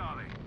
Charlie.